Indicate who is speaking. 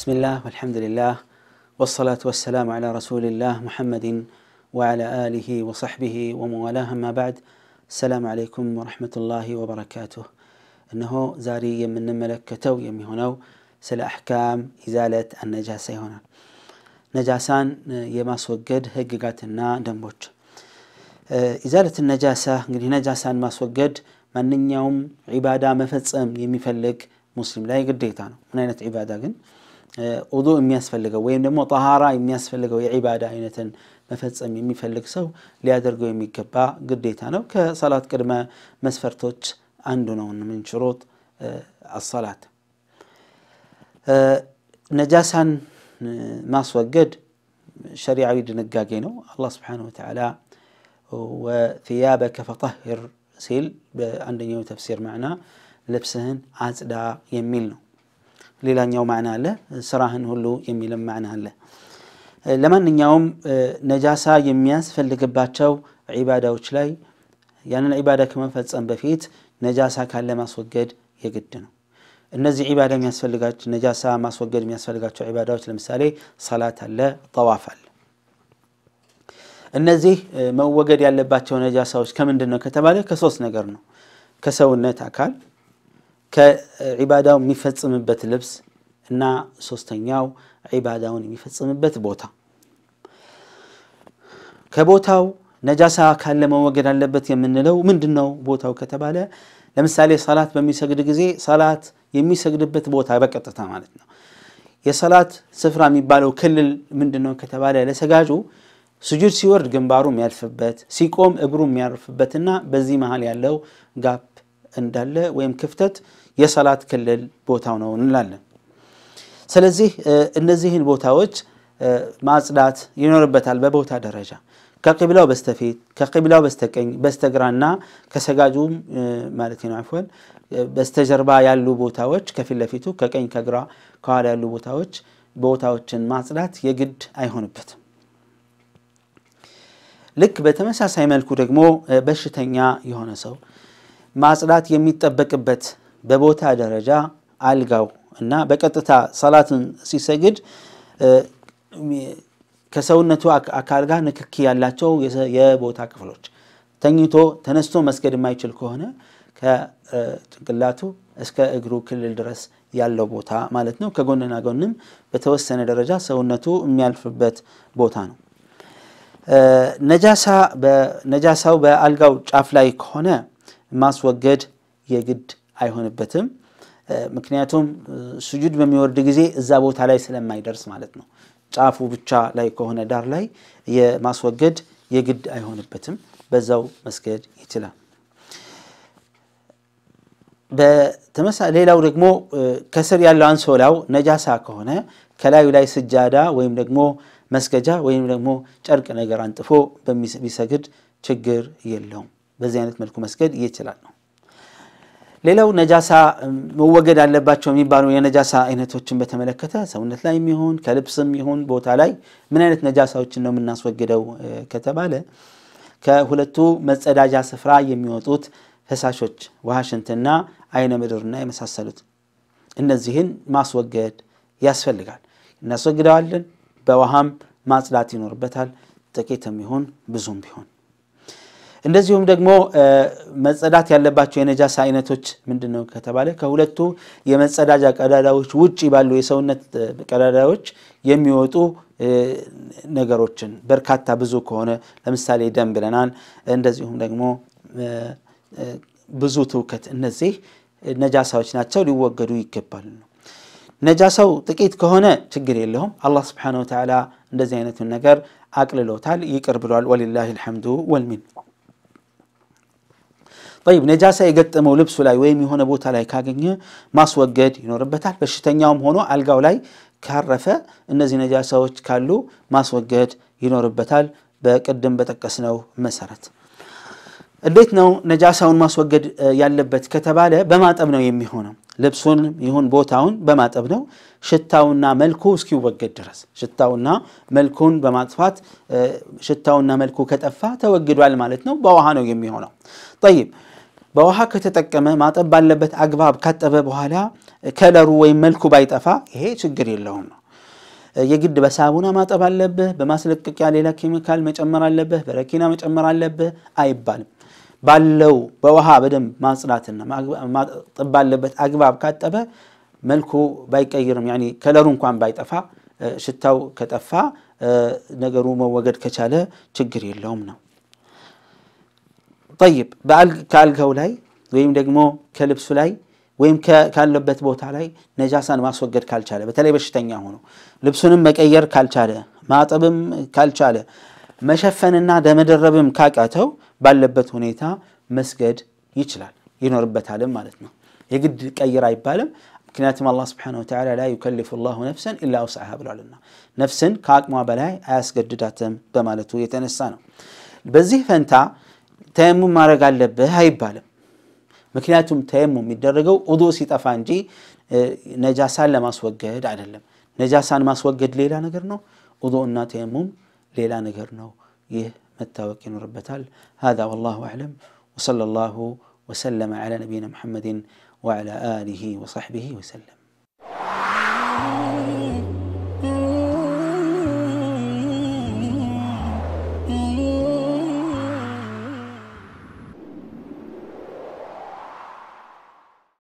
Speaker 1: بسم الله والحمد لله والصلاة والسلام على رسول الله محمد وعلى آله وصحبه وموالاه أما بعد السلام عليكم ورحمة الله وبركاته إنه زاري من ملكته يمي هنا سلا أحكام إزالة النجاسة هنا نجاسان የማስወገድ ህግጋትና ደንቦች ኢዛለት ነጃሳ እንግዲህ ነጃሳን ማስወገድ ማንኛውም ዒባዳ መፈጸም የሚፈልግ ሙስሊም ላይ ግዴታ ነው ምን አይነት ዒባዳ ግን وضوء مياس فلقة وين دمو طهارة مياس فلقة وي عبادة هنا مفتس أمي مي فلقة سو ليا درقو يمي كبا قديت أنا وك صلاة كرمة مسفر توتش عندنا من شروط الصلاة نجاسا ماس وقد شريعة ويد نقاقينو الله سبحانه وتعالى وثيابك فطهر سيل عندنا تفسير معنا لبسهن عزدا يميلنو ሌላኛው ማዕና አለ ስራህን ሁሉ የሚልም ማዕና አለ። ለማንኛውም ነጃሳ የሚያስፈልግባቸው ዒባዳዎች ላይ ያንን ዒባዳ ከመፈጸም በፊት ነጃሳ ካለ ማስወገድ የግድ ነው። እነዚህ ዒባዳ የሚያስፈልጋቸው ነጃሳ ማስወገድ የሚያስፈልጋቸው ዒባዳዎች ለምሳሌ ሰላት አለ ጠዋፍ አለ። እነዚህ መወገድ ያለባቸው ነጃሳዎች ከምንድን ነው ከተባለ ከሶስት ነገር ነው። ከሰውነት አካል ከዒባዳው የሚፈጽምበት ልብስ እና ሶስተኛው ዒባዳውን የሚፈጽምበት ቦታ። ከቦታው ነጃሳ ካለ መወገድ አለበት የምንለው ምንድን ነው ቦታው ከተባለ ለምሳሌ ሰላት በሚሰግድ ጊዜ ሰላት የሚሰግድበት ቦታ በቀጥታ ማለት ነው። የሰላት ስፍራ የሚባለው ክልል ምንድን ነው ከተባለ ለሰጋጁ ስጁድ ሲወርድ ግንባሩ የሚያልፍበት ሲቆም እግሩ የሚያርፍበትና በዚህ መሀል ያለው gap እንዳለ ወይም ክፍተት የሰላት ክልል ቦታው ነው እንላለን። ስለዚህ እነዚህን ቦታዎች ማጽዳት ይኖርበታል በቦታ ደረጃ። ከቂብላው በስተፊት ከቂብላው በስተቀኝ በስተግራና ከሰጋጁም ማለት ነው አፍወን በስተጀርባ ያሉ ቦታዎች ከፊት ለፊቱ ከቀኝ ከግራ ከኋላ ያሉ ቦታዎች ቦታዎችን ማጽዳት የግድ አይሆንበትም። ልክ በተመሳሳይ መልኩ ደግሞ በሽተኛ የሆነ ሰው ማጽዳት የሚጠበቅበት በቦታ ደረጃ አልጋው እና በቀጥታ ሰላትን ሲሰግድ ከሰውነቱ አካል ጋር ንክኪ ያላቸው የቦታ ክፍሎች። ተኝቶ ተነስቶ መስገድ የማይችል ከሆነ ከጭንቅላቱ እስከ እግሩ ክልል ድረስ ያለው ቦታ ማለት ነው። ከጎንና ጎንም በተወሰነ ደረጃ ሰውነቱ የሚያልፍበት ቦታ ነው። ነጃሳው በአልጋው ጫፍ ላይ ከሆነ ማስወገድ የግድ አይሆንበትም። ምክንያቱም ስጁድ በሚወርድ ጊዜ እዛ ቦታ ላይ ስለማይደርስ ማለት ነው። ጫፉ ብቻ ላይ ከሆነ ዳር ላይ የማስወገድ የግድ አይሆንበትም። በዛው መስገድ ይችላል። ሌላው ደግሞ ከስር ያለው አንሶላው ነጃሳ ከሆነ ከላዩ ላይ ስጃዳ ወይም ደግሞ መስገጃ ወይም ደግሞ ጨርቅ ነገር አንጥፎ ቢሰግድ ችግር የለውም። በዚህ አይነት መልኩ መስገድ ይችላል ነው ሌላው ነጃሳ መወገድ አለባቸው የሚባሉ የነጃሳ አይነቶችን በተመለከተ ሰውነት ላይ የሚሆን ከልብስም ይሁን ቦታ ላይ ምን አይነት ነጃሳዎችን ነው የምናስወግደው? ከተባለ ከሁለቱ መጸዳጃ ስፍራ የሚወጡት ፈሳሾች ውሃ ሽንትና አይነ ምድርና የመሳሰሉት እነዚህን ማስወገድ ያስፈልጋል። እናስወግደዋለን በውሃም ማጽዳት ይኖርበታል ጥቂትም ይሁን ብዙም ቢሆን እንደዚሁም ደግሞ መጸዳት ያለባቸው የነጃሳ አይነቶች ምንድን ነው ከተባለ ከሁለቱ የመጸዳጃ ቀዳዳዎች ውጭ ባሉ የሰውነት ቀዳዳዎች የሚወጡ ነገሮችን በርካታ ብዙ ከሆነ ለምሳሌ ደም ብለናል እንደዚሁም ደግሞ ብዙ ትውከት እነዚህ ነጃሳዎች ናቸው ሊወገዱ ይገባል። ነው ነጃሳው ጥቂት ከሆነ ችግር የለውም። አላህ ስብሓን ወተዓላ እንደዚህ አይነቱን ነገር አቅልሎታል ይቅር ብሏል። ወሊላህ ልሐምዱ ወልሚን ጠይብ ነጃሳ የገጠመው ልብሱ ላይ ወይም የሆነ ቦታ ላይ ካገኘ ማስወገድ ይኖርበታል። በሽተኛውም ሆኖ አልጋው ላይ ካረፈ እነዚህ ነጃሳዎች ካሉ ማስወገድ ይኖርበታል። በቅድም በጠቀስነው መሰረት እንዴት ነው ነጃሳውን ማስወገድ ያለበት ከተባለ በማጠብ ነው የሚሆነው። ልብሱን ይሁን ቦታውን በማጠብ ነው ሽታውና መልኩ እስኪወገድ ድረስ። ሽታውና መልኩን በማጥፋት ሽታውና መልኩ ከጠፋ ተወግዷል ማለት ነው። በውሃ ነው የሚሆነው። ጠይብ በውሃ ከተጠቀመ ማጠብ ባለበት አግባብ ካጠበ በኋላ ከለሩ ወይም መልኩ ባይጠፋ ይሄ ችግር የለውም ነው። የግድ በሳቡና ማጠብ አለብህ፣ በማስለቀቂያ ሌላ ኬሚካል መጨመር አለብህ፣ በረኪና መጨመር አለብህ አይባልም። ባለው በውሃ በደንብ ማጽዳትና ማጠብ ባለበት አግባብ ካጠበ መልኩ ባይቀይርም ያኒ ከለሩ እንኳን ባይጠፋ ሽታው ከጠፋ ነገሩ መወገድ ከቻለ ችግር የለውም ነው። ጠይብ ከአልጋው ላይ ወይም ደግሞ ከልብሱ ላይ ወይም ካለበት ቦታ ላይ ነጃሳን ማስወገድ ካልቻለ በተለይ በሽተኛ ሆኖ ልብሱንም መቀየር ካልቻለ ማጠብም ካልቻለ መሸፈንና ደመደረብም ካቃተው ባለበት ሁኔታ መስገድ ይችላል ይኖርበታልም ማለት ነው። የግድ ቀይር አይባልም። ምክንያቱም አላህ ስብሓነሁ ወተዓላ ላ ዩከሊፉ ላሁ ነፍሰን ኢላ ውስዐሃ ብሏልና ነፍስን ከአቅሟ በላይ አያስገድዳትም በማለቱ የተነሳ ነው። በዚህ ፈንታ ተየሙም ማድረግ አለብህ አይባልም። ምክንያቱም ተየሙም የሚደረገው ውዱእ ሲጠፋ እንጂ ነጃሳን ለማስወገድ አይደለም። ነጃሳን ማስወገድ ሌላ ነገር ነው። ውዱእ እና ተየሙም ሌላ ነገር ነው። ይህ መታወቅ ይኖርበታል። ሀዛ ወላሁ አዕለም ወሰለላሁ ወሰለመ ዐላ ነቢይና ሙሐመድን ወዐላ አሊሂ ወሰሕቢሂ ወሰለም።